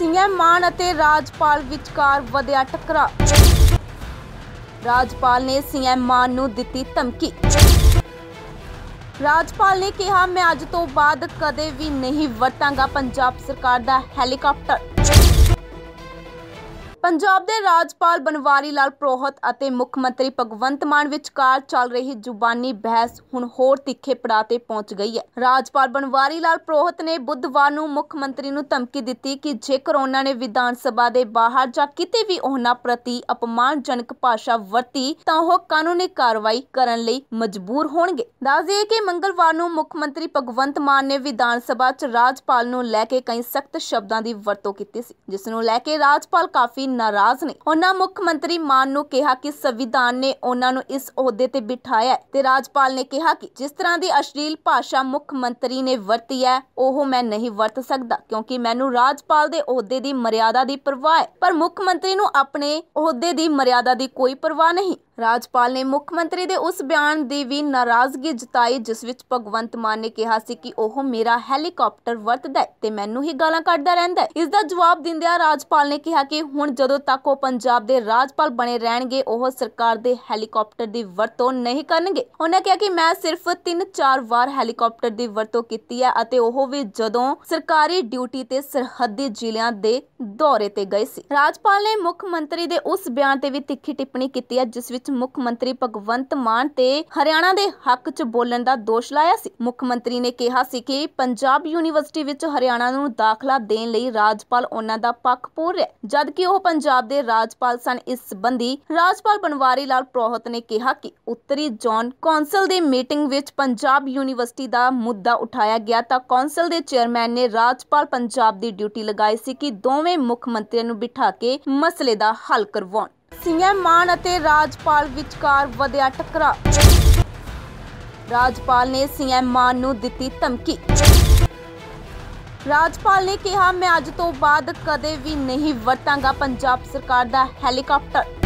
CM ਮਾਨ ਅਤੇ ਰਾਜਪਾਲ ਵਿਚਕਾਰ ਵਧਿਆ ਟਕਰਾ ਰਾਜਪਾਲ ਨੇ ਸੀਐਮ ਮਾਨ ਨੂੰ ਦਿੱਤੀ ਧਮਕੀ। ਰਾਜਪਾਲ ਨੇ ਕਿਹਾ, ਮੈਂ ਅੱਜ ਤੋਂ ਬਾਅਦ ਕਦੇ ਵੀ ਨਹੀਂ ਵਰਤਾਂਗਾ ਪੰਜਾਬ ਸਰਕਾਰ ਦਾ ਹੈਲੀਕਾਪਟਰ। ਪੰਜਾਬ ਦੇ ਰਾਜਪਾਲ ਬਨਵਾਰੀ ਲਾਲ ਪ੍ਰੋਹਤ ਅਤੇ ਮੁੱਖ ਮੰਤਰੀ ਭਗਵੰਤ ਮਾਨ ਵਿਚਕਾਰ ਚੱਲ ਰਹੀ ਜ਼ੁਬਾਨੀ ਬਹਿਸ ਹੁਣ ਹੋਰ ਤਿੱਖੇ ਪੜਾਅ ਤੇ ਪਹੁੰਚ ਗਈ ਹੈ। ਰਾਜਪਾਲ ਬਨਵਾਰੀ ਲਾਲ ਪ੍ਰੋਹਤ ਨੇ ਬੁੱਧਵਾਰ ਨੂੰ ਮੁੱਖ ਮੰਤਰੀ ਨੂੰ ਧਮਕੀ ਦਿੱਤੀ ਕਿ ਜੇਕਰ ਉਹਨਾਂ ਨੇ ਵਿਧਾਨ ਸਭਾ ਦੇ ਬਾਹਰ ਜਾਂ ਕਿਤੇ ਵੀ ਉਹਨਾਂ ਪ੍ਰਤੀ ਅਪਮਾਨਜਨਕ ਭਾਸ਼ਾ ਵਰਤੀ, ਤਾਂ ਉਹ ਕਾਨੂੰਨੀ ਕਾਰਵਾਈ ਕਰਨ ਲਈ ਮਜਬੂਰ ਹੋਣਗੇ। ਦੱਸ ਦਈਏ ਕਿ ਮੰਗਲਵਾਰ ਨੂੰ ਮੁੱਖ ਮੰਤਰੀ ਭਗਵੰਤ ਮਾਨ ਨੇ ਵਿਧਾਨ ਸਭਾ 'ਚ ਰਾਜਪਾਲ ਨੂੰ ਲੈ ਕੇ ਕਈ ਸਖਤ ਸ਼ਬਦਾਂ ਦੀ ਵਰਤੋਂ ਕੀਤੀ ਸੀ, ਜਿਸ ਨੂੰ ਲੈ ਕੇ ਰਾਜਪਾਲ ਕਾਫੀ ਨਾਰਾਜ਼ ਨੇ। ਉਹਨਾਂ ਮੁੱਖ ਮੰਤਰੀ ਮਾਨ ਨੂੰ ਕਿਹਾ ਕਿ ਸੰਵਿਧਾਨ ਨੇ ਉਹਨਾਂ ਨੂੰ ਇਸ ਅਹੁਦੇ ਤੇ ਬਿਠਾਇਆ ਹੈ ਤੇ ਰਾਜਪਾਲ ਨੇ ਕਿਹਾ ਕਿ ਜਿਸ ਤਰ੍ਹਾਂ ਦੀ ਅਸ਼ਲੀਲ ਭਾਸ਼ਾ ਮੁੱਖ ਮੰਤਰੀ ਨੇ ਵਰਤੀ ਹੈ, ਉਹ ਮੈਂ ਨਹੀਂ ਵਰਤ ਸਕਦਾ ਕਿਉਂਕਿ ਮੈਨੂੰ ਰਾਜਪਾਲ ਦੇ ਅਹੁਦੇ ਦੀ ਮਰਿਆਦਾ ਦੀ ਪਰਵਾਹ ਹੈ। ਪਰ ਮੁੱਖ ਮੰਤਰੀ ਨੂੰ ਆਪਣੇ ਅਹੁਦੇ ਦੀ ਮਰਿਆਦਾ ਦੀ ਕੋਈ ਪਰਵਾਹ ਨਹੀਂ। ਰਾਜਪਾਲ ਨੇ ਮੁੱਖ ਮੰਤਰੀ ਦੇ ਉਸ ਬਿਆਨ ਦੀ ਵੀ ਨਾਰਾਜ਼ਗੀ ਜਤਾਈ, ਜਿਸ ਵਿੱਚ ਭਗਵੰਤ ਮਾਨ ਨੇ ਕਿਹਾ ਸੀ ਕਿ ਉਹ ਮੇਰਾ ਹੈਲੀਕਾਪਟਰ ਵਰਤਦਾ ਹੈ ਤੇ ਮੈਨੂੰ ਹੀ ਗਾਲਾਂ ਕੱਢਦਾ ਰਹਿੰਦਾ ਹੈ। ਇਸ ਦਾ ਜਵਾਬ ਦਿੰਦਿਆਂ ਰਾਜਪਾਲ ਨੇ ਕਿਹਾ ਕਿ ਹੁਣ ਜਦੋਂ ਤੱਕ ਉਹ ਪੰਜਾਬ ਦੇ ਰਾਜਪਾਲ ਬਣੇ ਰਹਿਣਗੇ, ਉਹ ਸਰਕਾਰ ਦੇ ਹੈਲੀਕਾਪਟਰ ਦੀ ਵਰਤੋਂ ਨਹੀਂ ਕਰਨਗੇ। ਉਹਨਾਂ ਕਿਹਾ ਕਿ ਮੈਂ ਸਿਰਫ 3-4 ਵਾਰ ਹੈਲੀਕਾਪਟਰ ਦੀ ਵਰਤੋਂ ਕੀਤੀ ਹੈ ਅਤੇ ਉਹ ਵੀ ਜਦੋਂ ਸਰਕਾਰੀ ਡਿਊਟੀ ਤੇ ਸਰਹੱਦੀ ਜ਼ਿਲ੍ਹਿਆਂ ਦੇ ਦੌਰੇ ਤੇ ਗਏ ਸੀ। ਰਾਜਪਾਲ ਨੇ ਮੁੱਖ ਮੰਤਰੀ ਦੇ ਉਸ ਬਿਆਨ ਤੇ ਵੀ ਤਿੱਖੀ ਟਿੱਪਣੀ ਕੀਤੀ ਹੈ, ਜਿਸ ਵਿੱਚ ਮੁੱਖ ਮੰਤਰੀ ਭਗਵੰਤ ਮਾਨ ਤੇ ਹਰਿਆਣਾ ਦੇ ਹੱਕ 'ਚ ਬੋਲਣ ਦਾ ਦੋਸ਼ ਲਾਇਆ ਸੀ। ਮੁੱਖ ਮੰਤਰੀ ਨੇ ਕਿਹਾ ਸੀ ਕਿ ਪੰਜਾਬ ਯੂਨੀਵਰਸਿਟੀ ਵਿੱਚ ਹਰਿਆਣਾ ਨੂੰ ਦਾਖਲਾ ਦੇਣ ਲਈ ਰਾਜਪਾਲ ਉਹਨਾਂ ਦਾ ਪੱਖ ਪੂਰ ਰਿਹਾ ਜਦ ਉਹ ਪੰਜਾਬ ਦੇ ਰਾਜਪਾਲ ਸਨ, ਇਸ ਸੰਬੰਧੀ ਰਾਜਪਾਲ ਬਨਵਾਰੀ ਲਾਲ ਪ੍ਰੋਹਤ ਨੇ ਕਿਹਾ ਕਿ ਉੱਤਰੀ ਜੌਨ ਕੌਂਸਲ ਦੀ ਮੀਟਿੰਗ ਵਿੱਚ ਪੰਜਾਬ ਯੂਨੀਵਰਸਿਟੀ ਦਾ ਮੁੱਦਾ ਉਠਾਇਆ ਗਿਆ ਤਾਂ ਕੌਂਸਲ ਦੇ ਚੇਅਰਮੈਨ ਨੇ ਰਾਜਪਾਲ ਪੰਜਾਬ ਦੀ ਡਿਊਟੀ ਲਗਾਈ ਸੀ ਕਿ ਦੋਵੇਂ ਮੁੱਖ ਮੰਤਰੀਆਂ ਨੂੰ ਬਿਠਾ ਕੇ ਮਸਲੇ ਦਾ ਹੱਲ ਕਰਵਾਉਣ। ਸੀਐਮ ਮਾਨ ਅਤੇ ਰਾਜਪਾਲ ਵਿਚਕਾਰ ਵਧਿਆ ਟਕਰਾ ਰਾਜਪਾਲ ਨੇ ਸੀਐਮ ਮਾਨ ਨੂੰ ਦਿੱਤੀ ਧਮਕੀ। ਰਾਜਪਾਲ ਨੇ ਕਿਹਾ, ਮੈਂ ਅੱਜ ਤੋਂ ਬਾਅਦ ਕਦੇ ਵੀ ਨਹੀਂ ਵਰਤਾਂਗਾ ਪੰਜਾਬ ਸਰਕਾਰ ਦਾ ਹੈਲੀਕਾਪਟਰ।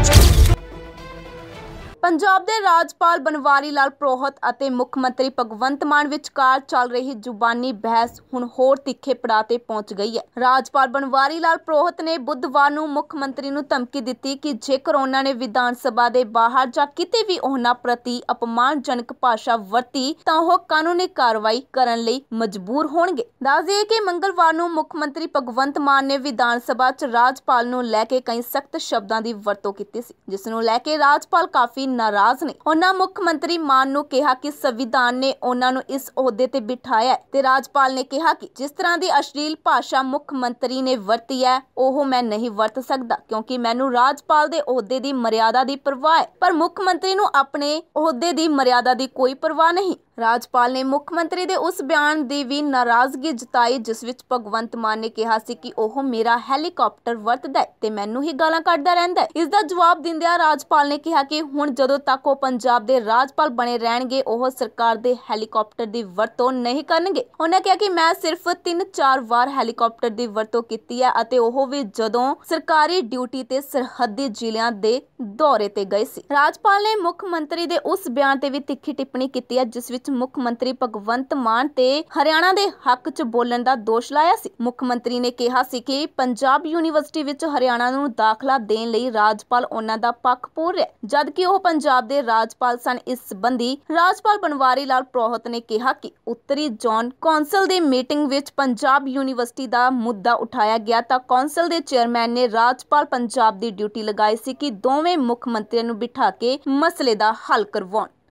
ਪੰਜਾਬ ਦੇ ਰਾਜਪਾਲ ਬਨਵਾਰੀ ਲਾਲ ਪ੍ਰੋਹਤ ਅਤੇ ਮੁੱਖ ਮੰਤਰੀ ਭਗਵੰਤ ਮਾਨ ਵਿਚਕਾਰ ਚੱਲ ਰਹੀ ਜ਼ੁਬਾਨੀ ਬਹਿਸ ਹੁਣ ਹੋਰ ਤਿੱਖੇ ਪੜਾਅ ਤੇ ਪਹੁੰਚ ਗਈ ਹੈ। ਰਾਜਪਾਲ ਬਨਵਾਰੀ ਲਾਲ ਪ੍ਰੋਹਤ ਨੇ ਬੁੱਧਵਾਰ ਨੂੰ ਮੁੱਖ ਮੰਤਰੀ ਨੂੰ ਧਮਕੀ ਦਿੱਤੀ ਕਿ ਜੇਕਰ ਉਹਨਾਂ ਨੇ ਵਿਧਾਨ ਸਭਾ ਦੇ ਬਾਹਰ ਜਾਂ ਕਿਤੇ ਵੀ ਉਹਨਾਂ ਪ੍ਰਤੀ ਅਪਮਾਨਜਨਕ ਭਾਸ਼ਾ ਵਰਤੀ, ਤਾਂ ਉਹ ਕਾਨੂੰਨੀ ਕਾਰਵਾਈ ਕਰਨ ਲਈ ਮਜਬੂਰ ਹੋਣਗੇ। ਦੱਸ ਦਈਏ ਕਿ ਮੰਗਲਵਾਰ ਨੂੰ ਮੁੱਖ ਮੰਤਰੀ ਭਗਵੰਤ ਮਾਨ ਨੇ ਵਿਧਾਨ ਸਭਾ 'ਚ ਰਾਜਪਾਲ ਨੂੰ ਲੈ ਕੇ ਕਈ ਸਖਤ ਸ਼ਬਦਾਂ ਦੀ ਵਰਤੋਂ ਕੀਤੀ ਸੀ, ਜਿਸ ਨੂੰ ਲੈ ਕੇ ਰਾਜਪਾਲ ਕਾਫੀ ਨਾਰਾਜ਼ ਨੇ। ਉਹਨਾਂ ਮੁੱਖ ਮੰਤਰੀ ਮਾਨ ਨੂੰ ਕਿਹਾ ਕਿ ਸੰਵਿਧਾਨ ਨੇ ਉਹਨਾਂ ਨੂੰ ਇਸ ਅਹੁਦੇ ਤੇ ਬਿਠਾਇਆ ਤੇ ਰਾਜਪਾਲ ਨੇ ਕਿਹਾ ਕਿ ਜਿਸ ਤਰ੍ਹਾਂ ਦੀ ਅਸ਼ਲੀਲ ਭਾਸ਼ਾ ਮੁੱਖ ਮੰਤਰੀ ਨੇ ਵਰਤੀ ਹੈ, ਉਹ ਮੈਂ ਨਹੀਂ ਵਰਤ ਸਕਦਾ ਕਿਉਂਕਿ ਮੈਨੂੰ ਰਾਜਪਾਲ ਦੇ ਅਹੁਦੇ ਦੀ ਮਰਿਆਦਾ ਦੀ ਪਰਵਾਹ ਹੈ। ਪਰ ਮੁੱਖ ਮੰਤਰੀ ਨੂੰ ਆਪਣੇ ਅਹੁਦੇ ਦੀ ਮਰਿਆਦਾ ਦੀ ਕੋਈ ਪਰਵਾਹ ਨਹੀਂ। ਰਾਜਪਾਲ ਨੇ ਮੁੱਖ ਮੰਤਰੀ ਦੇ ਉਸ ਬਿਆਨ ਦੀ ਵੀ ਨਾਰਾਜ਼ਗੀ ਜਤਾਈ, ਜਿਸ ਵਿੱਚ ਭਗਵੰਤ ਮਾਨ ਨੇ ਕਿਹਾ ਸੀ ਕਿ ਉਹ ਮੇਰਾ ਹੈਲੀਕਾਪਟਰ ਵਰਤਦਾ ਹੈ ਤੇ ਮੈਨੂੰ ਹੀ ਗਾਲਾਂ ਕੱਢਦਾ ਰਹਿੰਦਾ ਹੈ। ਇਸ ਦਾ ਜਵਾਬ ਦਿੰਦਿਆਂ ਰਾਜਪਾਲ ਨੇ ਕਿਹਾ ਕਿ ਹੁਣ ਜਦੋਂ ਤੱਕ ਉਹ ਪੰਜਾਬ ਦੇ ਰਾਜਪਾਲ ਬਣੇ ਰਹਿਣਗੇ, ਉਹ ਸਰਕਾਰ ਦੇ ਹੈਲੀਕਾਪਟਰ ਦੀ ਵਰਤੋਂ ਨਹੀਂ ਕਰਨਗੇ। ਉਹਨਾਂ ਕਿਹਾ ਕਿ ਮੈਂ ਸਿਰਫ 3-4 ਵਾਰ ਹੈਲੀਕਾਪਟਰ ਦੀ ਵਰਤੋਂ ਕੀਤੀ ਹੈ ਅਤੇ ਉਹ ਵੀ ਜਦੋਂ ਸਰਕਾਰੀ ਡਿਊਟੀ ਤੇ ਸਰਹੱਦੀ ਜ਼ਿਲ੍ਹਿਆਂ ਦੇ ਦੌਰੇ ਤੇ ਗਏ ਸੀ। ਰਾਜਪਾਲ ਨੇ ਮੁੱਖ ਮੰਤਰੀ ਦੇ ਉਸ ਬਿਆਨ ਤੇ ਵੀ ਤਿੱਖੀ ਟਿੱਪਣੀ ਕੀਤੀ ਹੈ, ਜਿਸ ਵਿੱਚ ਮੁੱਖ ਮੰਤਰੀ ਭਗਵੰਤ ਮਾਨ ਤੇ ਹਰਿਆਣਾ ਦੇ ਹੱਕ 'ਚ ਬੋਲਣ ਦਾ ਦੋਸ਼ ਲਾਇਆ ਸੀ। ਮੁੱਖ ਮੰਤਰੀ ਨੇ ਕਿਹਾ ਸੀ ਕਿ ਪੰਜਾਬ ਯੂਨੀਵਰਸਿਟੀ ਵਿੱਚ ਹਰਿਆਣਾ ਨੂੰ ਦਾਖਲਾ ਦੇਣ ਲਈ ਰਾਜਪਾਲ ਉਹਨਾਂ ਦਾ ਪੱਖ ਪੂਰ ਰਿਹਾ, ਜਦਕਿ ਉਹ ਪੰਜਾਬ ਦੇ ਰਾਜਪਾਲ ਸਨ। ਇਸ ਸੰਬੰਧੀ ਰਾਜਪਾਲ ਬਨਵਾਰੀ ਲਾਲ ਪ੍ਰੋਹਤ ਨੇ ਕਿਹਾ ਕਿ ਉੱਤਰੀ ਜੌਨ ਕੌਂਸਲ ਦੀ ਮੀਟਿੰਗ ਵਿੱਚ ਪੰਜਾਬ ਯੂਨੀਵਰਸਿਟੀ ਦਾ ਮੁੱਦਾ ਉਠਾਇਆ ਗਿਆ ਤਾਂ ਕੌਂਸਲ ਦੇ ਚੇਅਰਮੈਨ ਨੇ ਰਾਜਪਾਲ ਪੰਜਾਬ ਦੀ ਡਿਊਟੀ ਲਗਾਈ ਸੀ ਕਿ ਦੋਵੇਂ ਮੁੱਖ ਮੰਤਰੀਆਂ ਨੂੰ ਬਿਠਾ ਕੇ ਮਸਲੇ ਦਾ ਹੱਲ ਕਰਵਾਉਣ।